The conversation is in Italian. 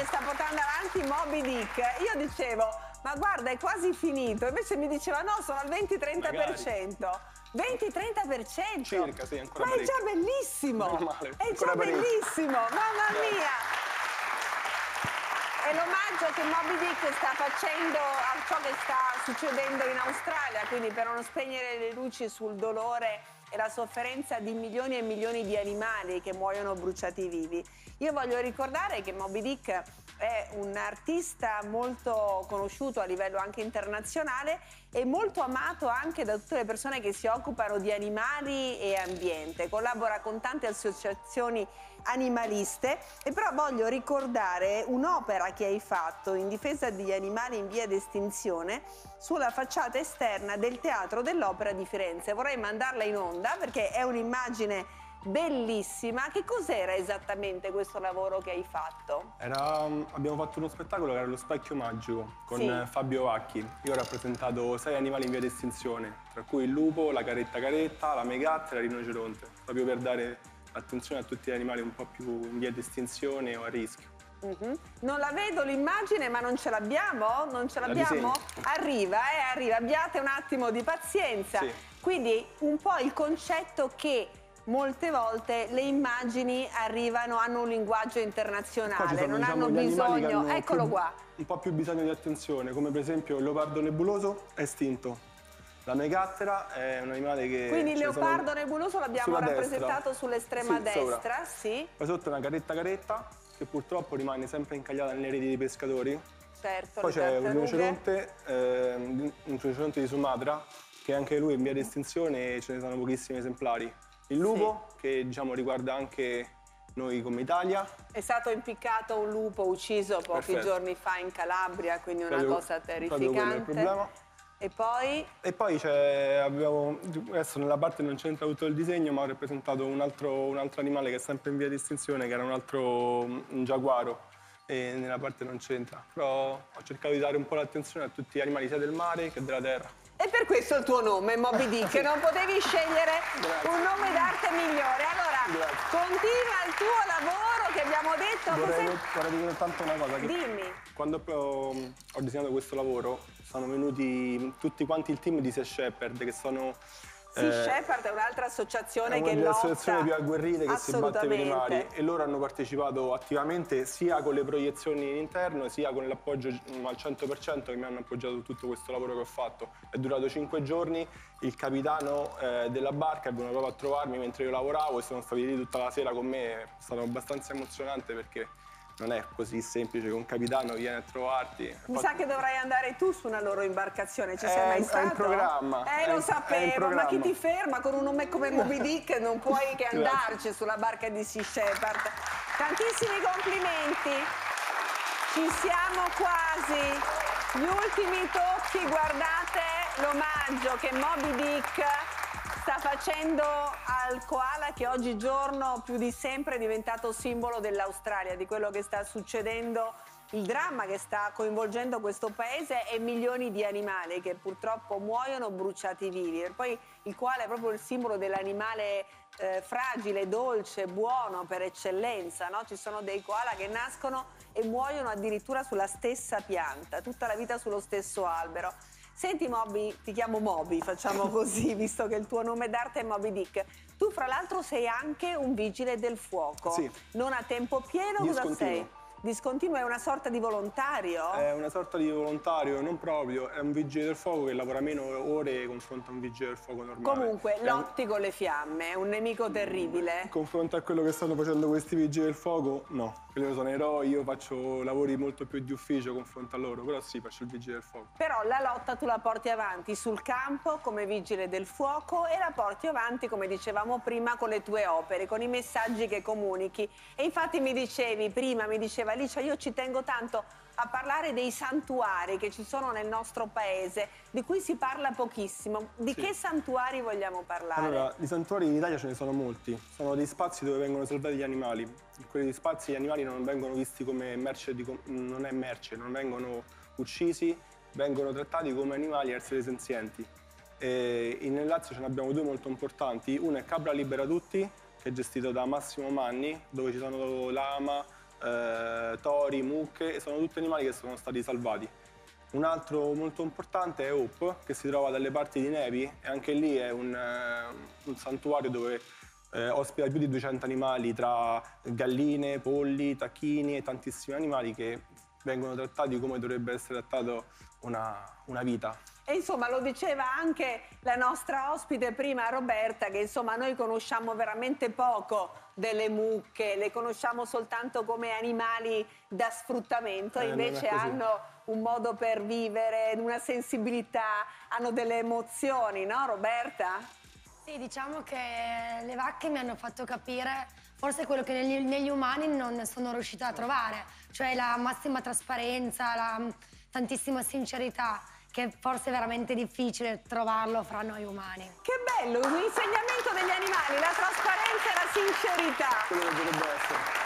che sta portando avanti Moby Dick, io dicevo, ma guarda è quasi finito, invece mi diceva no, sono al 20-30%. 20-30%? Circa, sì, ancora Ma è già bellissimo! Male, è già bellissimo, mamma mia! È l'omaggio che Moby Dick sta facendo a ciò che sta succedendo in Australia, quindi per non spegnere le luci sul dolore e la sofferenza di milioni e milioni di animali che muoiono bruciati vivi. Io voglio ricordare che Moby Dick è un artista molto conosciuto a livello anche internazionale e molto amato anche da tutte le persone che si occupano di animali e ambiente. Collabora con tante associazioni animaliste e però voglio ricordare un'opera che hai fatto in difesa degli animali in via d'estinzione sulla facciata esterna del Teatro dell'Opera di Firenze. Vorrei mandarla in onda perché è un'immagine bellissima. Che cos'era esattamente questo lavoro che hai fatto? Era, abbiamo fatto uno spettacolo che era lo specchio magico con sì. Fabio Vacchi. Io ho rappresentato sei animali in via d'estinzione, tra cui il lupo, la caretta caretta, la megatta e la rinoceronte, proprio per dare attenzione a tutti gli animali un po' più in via di estinzione o a rischio. Mm -hmm. Non la vedo l'immagine, ma non ce l'abbiamo? Non ce l'abbiamo? Arriva, eh, arriva. Abbiate un attimo di pazienza. Sì. Quindi un po' il concetto che molte volte le immagini arrivano, hanno un linguaggio internazionale, sono, non diciamo, hanno bisogno... Hanno Eccolo più, qua. Un po' più bisogno di attenzione, come per esempio il leopardo nebuloso è estinto. La megattera è un animale che... Quindi il leopardo nebuloso l'abbiamo rappresentato sull'estrema sì, destra, sopra. sì. Poi sotto una caretta caretta che purtroppo rimane sempre incagliata nelle reti dei pescatori. Certo, Poi c'è un rinoceronte, eh, un rinoceronte di Sumatra che anche lui è in via di estinzione e ce ne sono pochissimi esemplari. Il lupo sì. che diciamo riguarda anche noi come Italia. È stato impiccato un lupo ucciso pochi Perfetto. giorni fa in Calabria, quindi una proprio, cosa terrificante. E poi? E poi abbiamo, adesso nella parte non c'entra tutto il disegno, ma ho rappresentato un altro, un altro, animale che è sempre in via di estinzione, che era un altro un giaguaro, e nella parte non c'entra. Però ho cercato di dare un po' l'attenzione a tutti gli animali sia del mare che della terra. E per questo il tuo nome, Moby Dick, non potevi scegliere Grazie. un nome d'arte migliore. Allora, Grazie. continua il tuo lavoro che abbiamo detto. Vorrei, vorrei dire tanto una cosa. Dimmi. Quando ho, ho disegnato questo lavoro sono venuti tutti quanti il team di Sea Shepherd che sono Sea eh, Shepherd è un'altra associazione è una che lotta. associazioni più agguerrite che si batte per i mari e loro hanno partecipato attivamente sia con le proiezioni in interno sia con l'appoggio al 100% che mi hanno appoggiato tutto questo lavoro che ho fatto. È durato cinque giorni, il capitano eh, della barca è venuto proprio a trovarmi mentre io lavoravo e sono stati lì tutta la sera con me, è stato abbastanza emozionante perché non è così semplice che un capitano viene a trovarti. Mi Infatti... sa che dovrai andare tu su una loro imbarcazione, ci sei mai stato? È in programma. Eh, lo sapevo, ma chi ti ferma con un nome come Moby Dick non puoi che andarci sulla barca di Sea Shepherd. Tantissimi complimenti, ci siamo quasi. Gli ultimi tocchi, guardate l'omaggio che Moby Dick sta facendo al koala che oggigiorno più di sempre è diventato simbolo dell'Australia, di quello che sta succedendo, il dramma che sta coinvolgendo questo paese e milioni di animali che purtroppo muoiono bruciati vivi. E poi il koala è proprio il simbolo dell'animale eh, fragile, dolce, buono per eccellenza. No? Ci sono dei koala che nascono e muoiono addirittura sulla stessa pianta, tutta la vita sullo stesso albero. Senti Moby, ti chiamo Moby, facciamo così, visto che il tuo nome d'arte è Moby Dick. Tu fra l'altro sei anche un vigile del fuoco. Sì. Non a tempo pieno, cosa sei? Discontinuo è una sorta di volontario? È una sorta di volontario, non proprio, è un vigile del fuoco che lavora meno ore confronto a un vigile del fuoco normale. Comunque, lotti con le fiamme, è un nemico terribile. Confronto a quello che stanno facendo questi vigili del fuoco, no. Quelli sono eroi, io faccio lavori molto più di ufficio confronto a loro, però sì, faccio il vigile del fuoco. Però la lotta tu la porti avanti sul campo come vigile del fuoco e la porti avanti, come dicevamo prima, con le tue opere, con i messaggi che comunichi. E infatti mi dicevi prima, mi diceva Alicia, io ci tengo tanto a parlare dei santuari che ci sono nel nostro paese, di cui si parla pochissimo. Di sì. che santuari vogliamo parlare? Allora, di santuari in Italia ce ne sono molti. Sono dei spazi dove vengono salvati gli animali. In quegli spazi gli animali non vengono visti come merce, di, non è merce, non vengono uccisi, vengono trattati come animali esseri senzienti. E in Lazio ce ne abbiamo due molto importanti. Uno è Cabra Libera Tutti, che è gestito da Massimo Manni, dove ci sono lama, eh, tori, mucche, sono tutti animali che sono stati salvati. Un altro molto importante è Hope, che si trova dalle parti di Nevi e anche lì è un, uh, un santuario dove eh, ospita più di 200 animali tra galline, polli, tacchini e tantissimi animali che vengono trattati come dovrebbe essere trattato una, una vita. E insomma lo diceva anche la nostra ospite prima Roberta che insomma noi conosciamo veramente poco delle mucche, le conosciamo soltanto come animali da sfruttamento, eh, invece hanno un modo per vivere, una sensibilità, hanno delle emozioni, no Roberta? Sì, diciamo che le vacche mi hanno fatto capire forse quello che negli, negli umani non sono riuscita a trovare, cioè la massima trasparenza, la tantissima sincerità che forse è veramente difficile trovarlo fra noi umani. Che bello, un insegnamento degli animali, la trasparenza e la sincerità. Quello che dovrebbe essere.